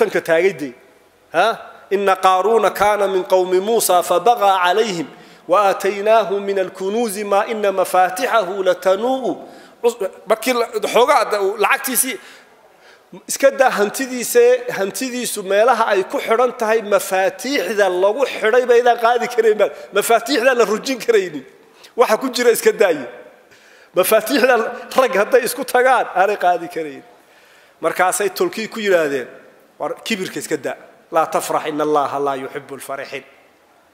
sanka taagay dee ha ina qaaruuna kaana min qowmi muusa fabagaa calayhim waaataynaahu min alkunuuzi maa ina mafaatixahu latanuu'u markii xoogaa de uu lacagtiisii iska daa hantidiise hantidiisu meelaha ay ku xidhan tahay mafaatiixda lagu xidhay baydaan qaadi karayn baa mafaatiixdaan la rujin karaynin waxa ku jira iska daaye mafaatiixda rag hadday isku tagaan aanay qaadi karayn markaasay tolkii ku yidhaahdeen war kibirka iska daa laa tafrax ina allaha laa yuxibu lfarixiin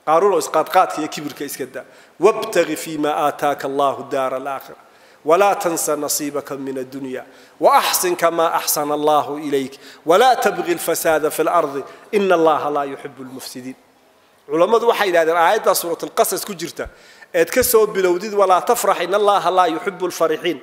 qaaruuno isqaadqaadka iyo kibirka iska daa wabtagi fima aataaka allahu daara alaakhira ولا تنس نصيبك من الدنيا وأحسن كما أحسن الله إليك ولا تبغي الفساد في الأرض إن الله لا يحب المفسدين علماء suurat alqasas ku jirta eed ka soo bilowdid walaa tafrax in allaha laa yuxibu lfarixiin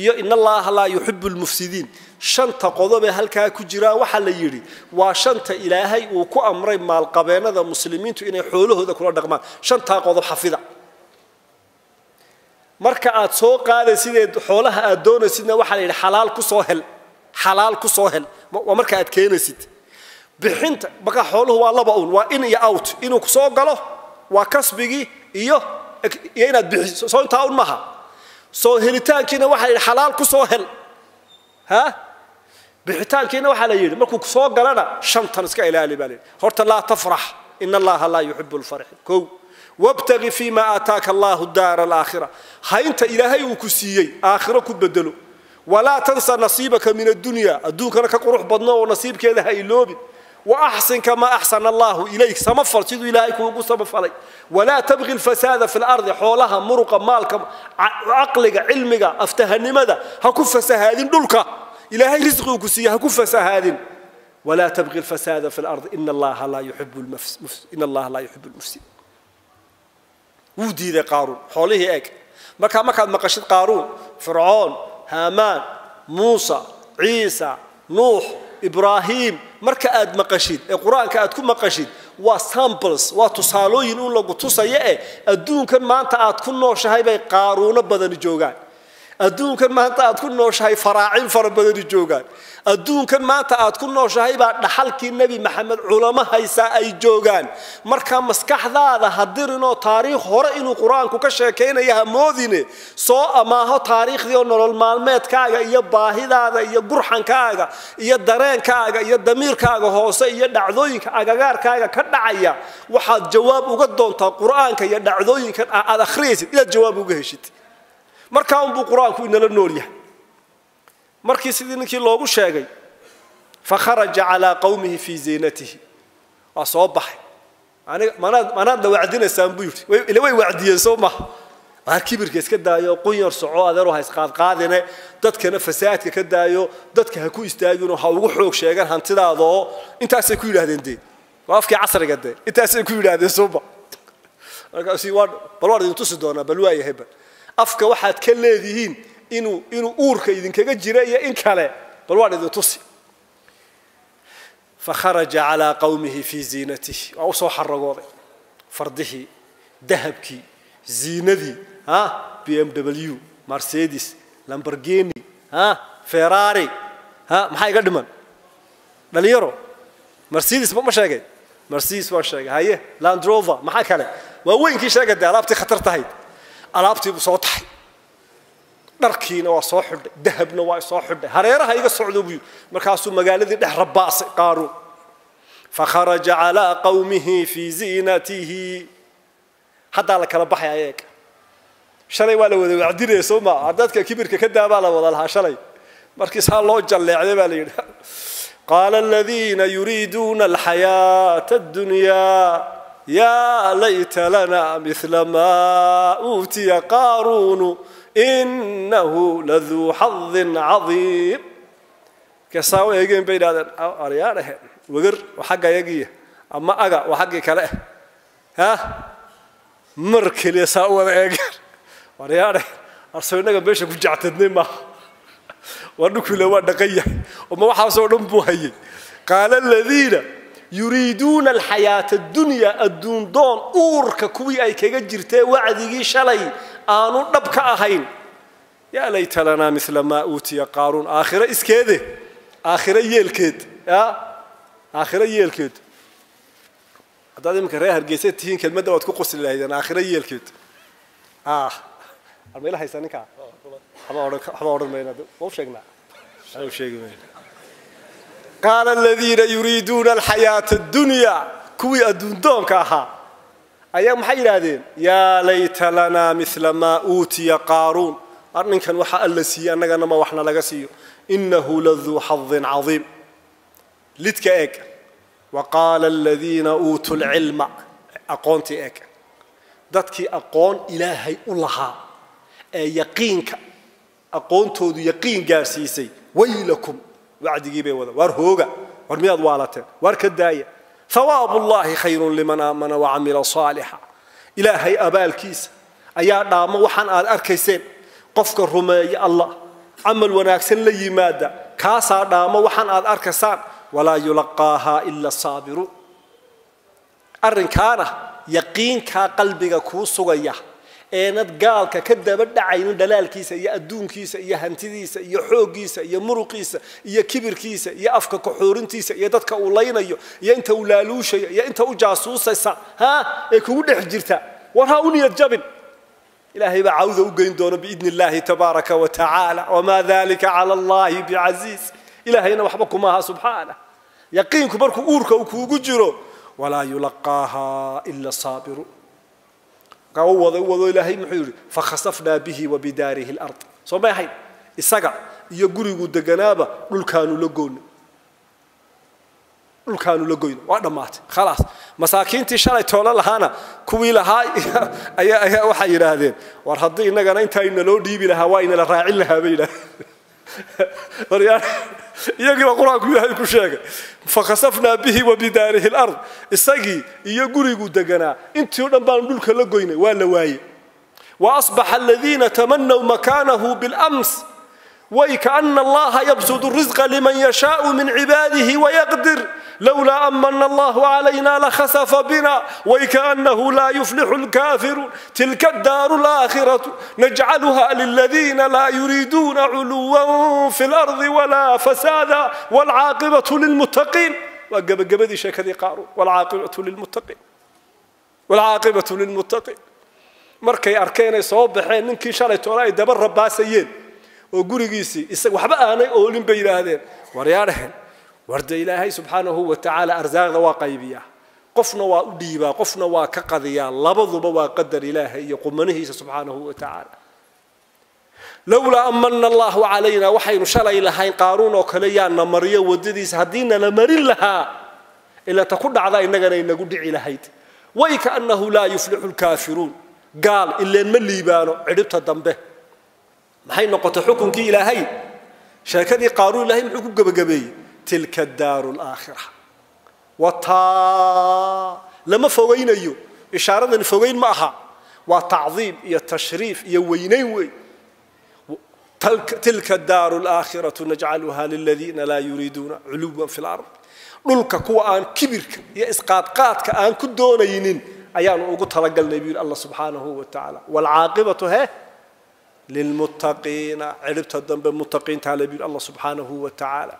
iyo in allaha laa yuxibu lmufsidiin shanta qodob ee halkaa ku jiraan waxaa la yidhi waa shanta ilaahay uu ku amray maalqabeennada muslimiintu inay xoolahooda kula dhaqmaan shantaa qodob xafida marka aad soo qaadaysideed xoolaha aad doonaysidna waxaa la yidhi xalaal ku soo hel xalaal ku soo hel marka aad keenaysid bixinta marka xooluhu waa laba un waa in iyo out inuu ku soo galo waa kasbigii iyo iyo inaad bixiso soo intaa un maha soo helitaankiina waxaa la yidhi xalaal ku soo hel ha bixitaankiina waxaa la yidhi markuu soo galana shantan iska ilaali baa la yidhi horta laa tafrax in allaha laa yuxibu wabtagi fima aataaka allahu daara alaakhira haynta ilaahay uu ku siiyey aakhiro ku bedelo walaa tansa nasiibaka min addunya adduunkana ka qurux badno oo nasiibkeeda ha iloobin وأحسن كما أحسن الله إليك. سمفر شدو إلهيك سمفر ولا تبغي الفساد في الأرض حولها مرق مالك. عقلك علمك أفتهن ماذا؟ هكف سهادين دلك إلهي رزقك سيها هكف سهادين ولا تبغي الفساد في الأرض. إن الله لا يحب المفسد إن الله لا يحب المفسد ودي قارون؟ حوله إيك. ما كان ما مقشد قارون. فرعون هامان موسى عيسى نوح maqashid ee qur-aanka aad ku maqashid waa samples waa tusaalooyin un lagu tusaya eh adduunkan maanta aad ku nooshahay bay qaaruuno badani joogaan adduunkan maanta aad ku nooshahay faraacin fara badani joogaan adduunkan maanta aad ku nooshahay baa dhaxalkii nebi maxamed culamo haysaa ay joogaan marka maskaxdaada hadirinoo taariikh hore inuu qur-aanku ka sheekaynaya hamoodine soo amaaho taariikhdii oo nolol maalmeedkaaga iyo baahidaada iyo gurxankaaga iyo dareenkaaga iyo damiirkaaga hoose iyo dhacdooyinka agagaarkaaga ka dhacaya waxaad jawaab uga doontaa qur-aanka iyo dhacdooyinkan aad akhriyaysid inaad jawaab uga heshid markaa unbuu qur-aanku inala nool yahay markii sidii ninkii loogu sheegay fakharaja calaa qowmihi fii ziinatihi waa soo baxay manaadna wacdinaysaan buu yidhi ila way wacdiyeen soo maha waar kibirka iska daayo qunyar soco adeero ha isqaadqaadine dadkana fasaadka ka daayo dadka ha ku istaaginoo ha ugu xoog sheegan hantidaada oo intaasay ku yidhahdeen dee waa afkii casriga dee intaasay ku yidhahdeen sooma markaasi waa bal waan idin tusi doonaa bal waayahay bal afka waxaad ka leedihiin inuu inuu uurka idinkaga jira iyo in kale bal waan idin tusi fakharaja calaa qowmihi fii ziinatihi waa usoo xaragooday fardihii dahabkii ziinadii ha b m w mercedes lamborghini ha ferrari ha maxaa iga dhiman dhalinyaro mercedes ma sheegay mercedes waan sheegay haye land rover maxaa kale waa weynkii sheegay dee alaabtii khatar tahayd alaabtiibuu soo taxay dharkiina waa soo xidhay dahabna waa soo xidhay hareeraha iga socdo buu markaasuu magaaladii dhex rabaasay qaaruun fii ziinatihi haddaa la kala baxay ayaga shalay waa la wada wacdinaya soo maa dadka kibirka ka daabaa la wada lahaa shalay markii saa loo jalleecday baa la yidhi qaala aladiina yuriiduuna alxayaata addunyaa يا ليت لنا مثل ما أوتي قارون إنه لذو حظ عظيم. كساوي يجين بين هذا أريانه. وقر وحق يجي. أما أجا وحق كله. ها؟ مركل يساوي يجي. أريانه. أرسلنا بيش بجعتني ما ونكل ودقية وما وحاسوا نبوهي قال الذين يريدون الحياة الدنيا الدون دون أورك كوي أي كي جرته وعدي شلي. آنو نبك أهين. يا ليت لنا مثل ما أوتي قارون. آخرة إسكيده آخرة يلكيد يا؟ آخرة يلكيد هذا دم كره هرجسة تين كلمة ده وتكو قص الله إذا آخرة يلكيد آه. أرميلا هيسانك ها هذا هذا هذا ما ينادو ما. في شيء ما. Adduundoonka ahaa ayaa maxay yidhaahdeen yaa layta lanaa mila maa uutiya qaaruun ar ninkan waxa alla siiyey annagana ma waxna laga siiyo inahu laduu xadin cadiim lidka eeg wa qaala aladiina uutuu lcilma aqoontii eeg dadkii aqoon ilaahay u lahaa ee yaqiinka aqoontoodu yaqiin gaarsiisay waylakum waar hooga war miyaad waalateen waar ka daaya hawaabu llahi khayrun liman aamana wacamila saalixa ilaahay abaalkiisa ayaa dhaamo waxaan aad arkayseen qofka rumeeya allah camal wanaagsan la yimaada kaasaa dhaamo waxaan aad arkaysaan walaa yulaqaaha ila saabiruun arrinkaana yaqiinkaa qalbiga kuu sugaya ند قالك كده بدع ينو دلال كيسة يا أدون كيسة يا هنتديسة يا حو كيسة يا مرو كيسة يا كبر كيسة يا أفك كحور تيسة يا دتك أولين أيه يا أنت أولالوش يا أنت أجاسوس أيسا ها؟ يكون نحجرتها ورهاوني الجبن إلهي بعوذ وجن دون بإذن الله تبارك وتعالى. وما ذلك على الله بعزيز. إلى أنا وحبكم ها سبحانه. يقينك بركو أورك وكوجرو ولا يلقاها إلا صابرون u wado ilaahay muxuu yidhi fakhasafnaa bihi wa bidaarihi lard soo may ahayn isaga iyo guriguu deganaaba dhulkaanu la goyno dhulkaanu la goyno waa dhammaatay khalaas masaakiintii shalay toolo lahaana kuwii lahaa ayaa ayaa waxay yidhaahdeen war haddii innagana intaa inaloo dhiibi lahaa waa inala raacin lahaa bay yidhahdeen يجب ان يكون هناك شيء فقصفنا به وبداره الأرض السجي يجري جدنا انتو نبانو كالغوين ولا وي واصبح الذين تمنوا مكانه بالامس ويكأن الله يبسط الرزق لمن يشاء من عباده ويقدر. لولا أمن الله علينا لخسف بنا ويكأنه لا يفلح الكافر. تلك الدار الآخرة نجعلها للذين لا يريدون علوا في الأرض ولا فسادا. والعاقبة للمتقين. وقبدي شكذي قارو. والعاقبة للمتقين. والعاقبة للمتقين. ay soo baxeen ninkii shalay toona ay daba rabaasayeen oo gurigiisii waxba aanay oolin bay yidhaahdeen war yaa dhaheen warde ilaahay subxaanahu wa tacaala arsaaqda waa qaybiyaa qofna waa u dhiibaa qofna waa ka qadiyaa labaduba waa qadar ilaahay iyo qumanihiisa subxaanahu wa tacaala lowlaa amana allahu calayna waxaynu shalay lahayn qaaruun oo kale yaana mariyo waddadiisa haddii nala marin lahaa ila ta ku dhacda innagana inagu dhici lahayd way kaannahu laa yuflixu lkaafiruun gaal ileen ma liibaano cidhibta dambe محي نقطة حكمك إلى هاي شاكذي قارو الله محكم جب جبي تلك الدار الآخرة. وطا لما فوين أيو؟ إشارة أن فوين معها؟ وتعظيم يا تشريف يا ويني وي تلك تلك الدار الآخرة نجعلها للذين لا يريدون علوا في الأرض. نلقى قوة أن كبرك يا إسقاط قاتك أن كدون ينين أيان وقتها رجل النبي الله سبحانه وتعالى. والعاقبة هي للمتقين عربت الذنب المتقين تعالى الله سبحانه وتعالى.